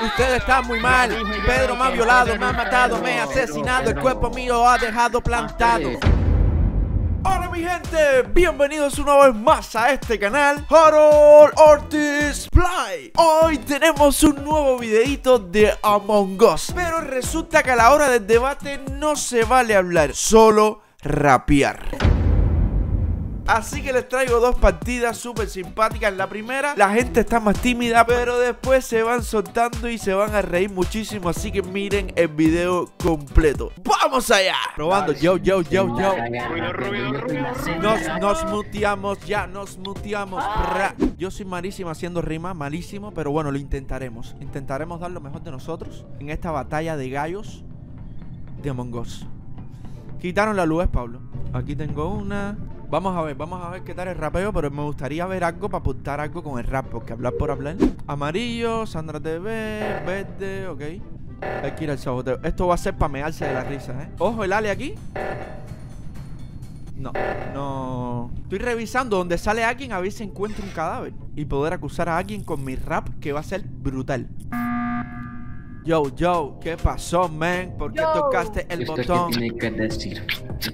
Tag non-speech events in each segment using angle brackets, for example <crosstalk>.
Ustedes están muy mal. Pedro me ha violado, me ha matado, me ha asesinado. El cuerpo mío ha dejado plantado. Hola mi gente, bienvenidos una vez más a este canal Harold Ortiz Play Hoy tenemos un nuevo videito de Among Us Pero resulta que a la hora del debate no se vale hablar, solo rapear Así que les traigo dos partidas súper simpáticas. La primera, la gente está más tímida, pero después se van soltando y se van a reír muchísimo. Así que miren el video completo. ¡Vamos allá! Probando, yo, yo, yo, yo. Nos, nos muteamos, ya, nos muteamos. Ra. Yo soy malísimo haciendo rimas, malísimo, pero bueno, lo intentaremos. Intentaremos dar lo mejor de nosotros en esta batalla de gallos de Among Us. Quitaron la luz, Pablo. Aquí tengo una. Vamos a ver, vamos a ver qué tal el rapeo, pero me gustaría ver algo para apuntar algo con el rap, porque hablar por hablar. Amarillo, Sandra TV, verde, ok. Hay que ir al saboteo. Esto va a ser para mearse de la risa, ¿eh? Ojo, el Ale aquí. No, no. Estoy revisando donde sale alguien a ver si encuentro un cadáver. Y poder acusar a alguien con mi rap, que va a ser brutal. Yo, yo, ¿qué pasó, man? ¿Por qué tocaste el ¿Esto botón? qué tiene que decir?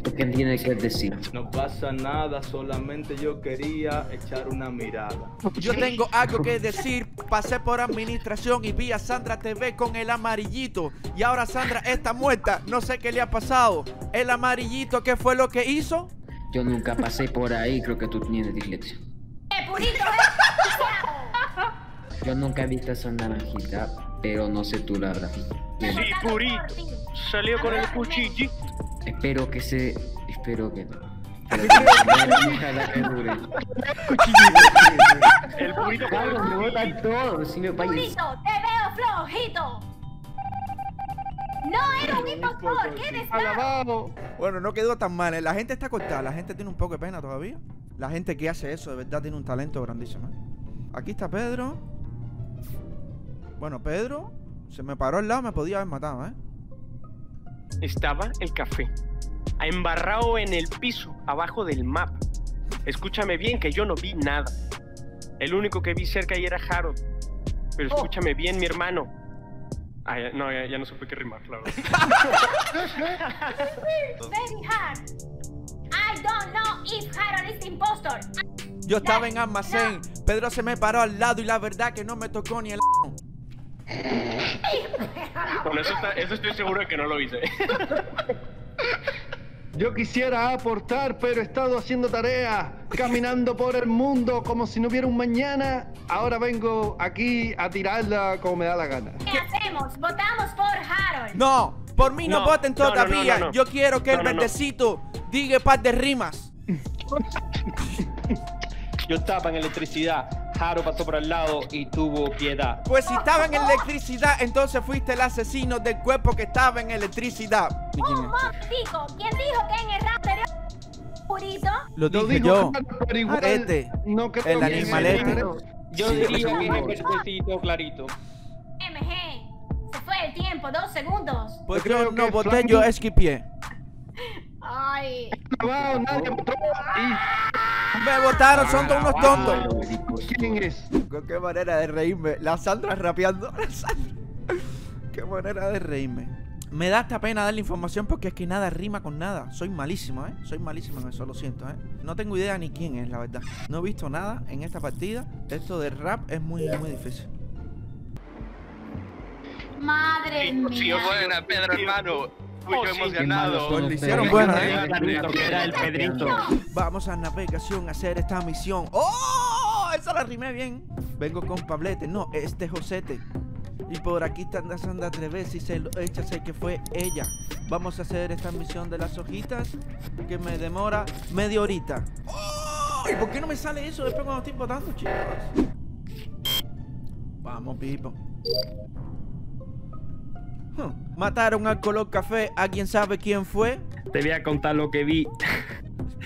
¿Esto qué tiene que decir? No pasa nada, solamente yo quería echar una mirada. Yo tengo algo que decir. Pasé por administración y vi a Sandra TV con el amarillito. Y ahora Sandra está muerta. No sé qué le ha pasado. El amarillito, ¿qué fue lo que hizo? Yo nunca pasé por ahí, creo que tú tienes dislexia. ¡Eh, purito, Yo nunca he visto esa naranjita, pero no sé tú la verdad. Bien, eh! Sí, purito. Salió con el cuchillo. Espero que se... Espero que no. Pero <laughs> ojalá que dure. El purito Pablo, me botan todo, si me. Purito, te veo flojito. No era un impostor, ¿qué? Bueno, no quedó tan mal. ¿eh? La gente está cortada. La gente tiene un poco de pena todavía. La gente que hace eso de verdad tiene un talento grandísimo. ¿eh? Aquí está Pedro. Bueno, Pedro se me paró al lado, me podía haber matado, ¿eh? Estaba el café. Embarrado en el piso, abajo del mapa. Escúchame bien que yo no vi nada. El único que vi cerca ahí era Harold. Pero escúchame bien, mi hermano. Ah, ya- no, ya, ya no supe qué rimar, claro. Very hard. I don't know if Harold is impostor. Yo estaba en almacén. Pedro se me paró al lado y la verdad que no me tocó ni el. Con eso, está- eso estoy seguro de que no lo hice. Yo quisiera aportar, pero he estado haciendo tarea, caminando por el mundo como si no hubiera un mañana. Ahora vengo aquí a tirarla como me da la gana. ¿Qué hacemos? Votamos por Harold. No, por mí no, No, voten no, no, no, todavía. no, no. Yo quiero que el No, no, no. verdecito diga par de rimas. Yo estaba en electricidad, Jaro pasó por al lado y tuvo piedad. Pues si estaba en electricidad, entonces fuiste el asesino del cuerpo que estaba en electricidad. ¿Y quién Un momentico. ¿Quién dijo que en el rap Purito? Lo Lo dije digo yo. pero igual Arete. no creo El que animalete. sea- Yo Sí, diría que es el clarito. MG. Se fue el tiempo, dos segundos. Pues Yo creo no que voté, yo esquipié. Ay. Wow, nadie votó. Me votaron, son todos unos tontos. ¿Y quién es? Qué manera de reírme. La Sandra rapeando. <laughs> La Sandra. Qué manera de reírme. Me da esta pena dar la información porque es que nada rima con nada. Soy malísimo, ¿eh? Soy malísimo en eso, lo siento, ¿eh? No tengo idea ni quién es, la verdad. No he visto nada en esta partida. Esto de rap es muy, muy difícil. Madre mía. buena, Pedro, hermano. Los hicieron Era ¿eh? el Pedrito, era el Pedrito. Vamos a navegación a hacer esta misión. ¡Oh! Esa la rimé bien. Vengo con Pablete. No, este es Josete. Y por aquí está Sandra Treves y se lo echa, sé que fue ella. Vamos a hacer esta misión de las hojitas que me demora media horita. ¡Oh! ¿Y por qué no me sale eso después cuando estoy votando, chicos? Vamos, Pipo. Mataron al color café. ¿Alguien sabe quién fue? Te voy a contar lo que vi.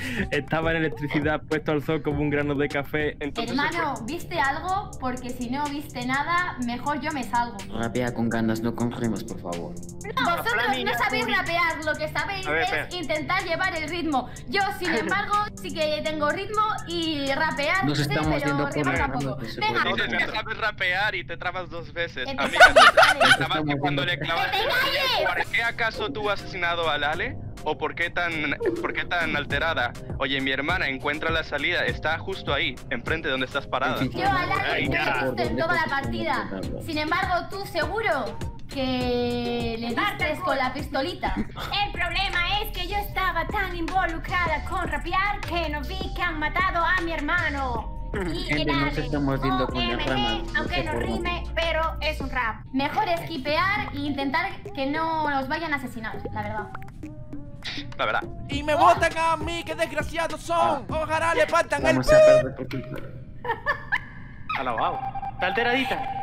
<laughs> Estaba en electricidad puesto al sol como un grano de café. Entonces Hermano, ¿viste algo? Porque si no viste nada, mejor yo me salgo. Rapea con ganas, no con rimas, por favor. Vosotros Flamina, no sabéis rapear, lo que sabéis ver, es espera. intentar llevar el ritmo. Yo, sin embargo, sí que tengo ritmo y rapear, Nos no sé, estamos pero yendo por tampoco. se Venga, puede. Dices que sabes rapear y te trabas dos veces. Amiga, te trabas cuando viendo- le clavas ¡Que te calles! ¿Por qué acaso tú has asesinado a Lale? ¿O por qué tan, por qué tan alterada? Oye, mi hermana encuentra la salida, está justo ahí, enfrente de donde estás parada. Yo a Lali Ay, no ya. he visto en toda la partida. Sin embargo, tú seguro que le diste con la pistolita. El problema es que yo estaba tan involucrada con rapear que no vi que han matado a mi hermano. Y Gente, Ale, estamos yendo con ramas, no aunque no rime, pero es un rap. Mejor esquipear e intentar que no nos vayan a asesinar, la verdad. La verdad. Y me votan a mí, qué desgraciados son. Ojalá le partan el Vamos a perder. <laughs> Alabado. Está alteradita.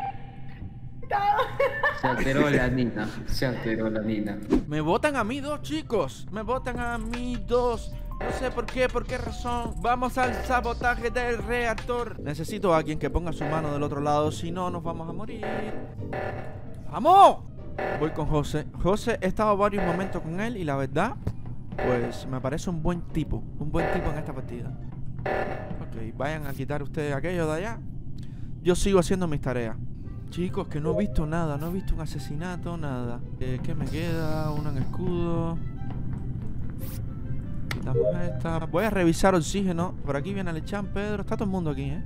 Se alteró la nina, se alteró la nina. Me votan a mí dos, chicos. Me votan a mí dos. No sé por qué, por qué razón. Vamos al sabotaje del reactor. Necesito a alguien que ponga su mano del otro lado, si no nos vamos a morir. ¡Vamos! Voy con José. José, he estado varios momentos con él y la verdad, pues me parece un buen tipo. Un buen tipo en esta partida. Ok, vayan a quitar ustedes aquello de allá. Yo sigo haciendo mis tareas. Chicos, que no he visto nada, no he visto un asesinato, nada. Eh, ¿Qué me queda? Uno en escudo. Quitamos esta. Voy a revisar oxígeno. Por aquí viene Alechan, Pedro. Está todo el mundo aquí, ¿eh?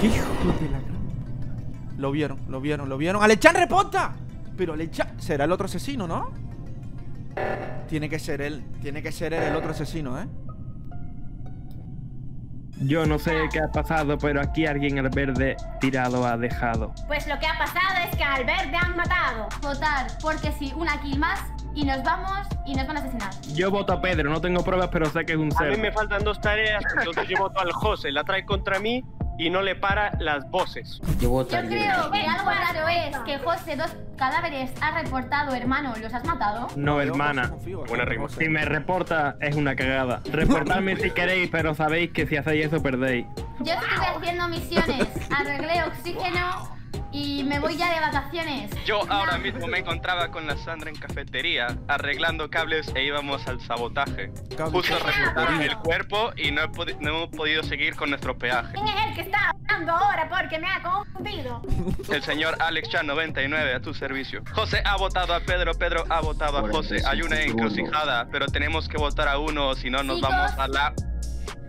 ¿Qué hijo de la gran- Lo vieron, lo vieron, lo vieron. ¡Alechan reporta! Pero Alechan... Será el otro asesino, ¿no? Tiene que ser él. Tiene que ser él el otro asesino, ¿eh? Yo no sé qué ha pasado, pero aquí alguien al verde tirado ha dejado. Pues lo que ha pasado es que al verde han matado. Votar, porque si una kill más y nos vamos y nos van a asesinar. Yo voto a Pedro, no tengo pruebas, pero sé que es un A mí me faltan dos tareas, entonces yo voto al José, la trae contra mí y no le para las voces. Yo voto Yo creo que algo raro es que José, dos cadáveres ha reportado, hermano, ¿los has matado? No, hermana. confío, Buena rima. Si me reporta, es una cagada. Reportadme si queréis, pero sabéis que si hacéis eso perdéis. Yo estuve haciendo misiones, arreglé oxígeno y me voy ya de vacaciones. Yo ahora mismo me encontraba con la Sandra en cafetería, arreglando cables e íbamos al sabotaje. Justo cafetería. el cuerpo y no, he no hemos podido seguir con nuestro peaje. ¿Quién es el que está hablando ahora? Porque me ha confundido. <laughs> El señor Alex Chan 99 a tu servicio. José ha votado a Pedro, Pedro ha votado a José. Hay una 45 encrucijada, pero tenemos que votar a uno o si no nos vamos a la...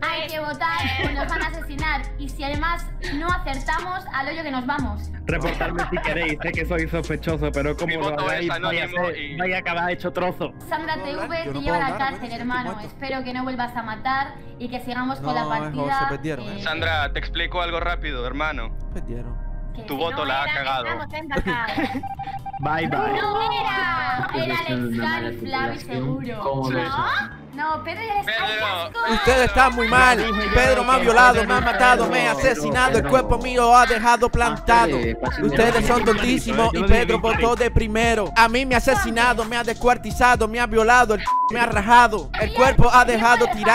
Hay que votar o nos van a asesinar. Y si además no acertamos, al hoyo que nos vamos. Reportadme si queréis, sé que soy sospechoso, pero como lo hagáis, es vaya y- vaya a acabar hecho trozo. Sandra No TV yo te no lleva a la cárcel, bueno, hermano. Espero que no vuelvas a matar y que sigamos con la No, partida. Perdieron, ¿eh? Sandra, te explico algo rápido, hermano. Perdieron. que tu si voto no la ha cagado. <laughs> Bye bye. ¡No era! Era Alex Flavi seguro. ¿Cómo ¿No? No, Pedro Pedro. Ustedes están muy mal. Pedro me ha violado, me ha matado, me ha asesinado. El cuerpo mío ha dejado plantado. Ustedes son tontísimos y Pedro votó de primero. A mí me ha asesinado, me ha descuartizado, me ha violado, el <laughs> me ha rajado. El cuerpo ha dejado tirado.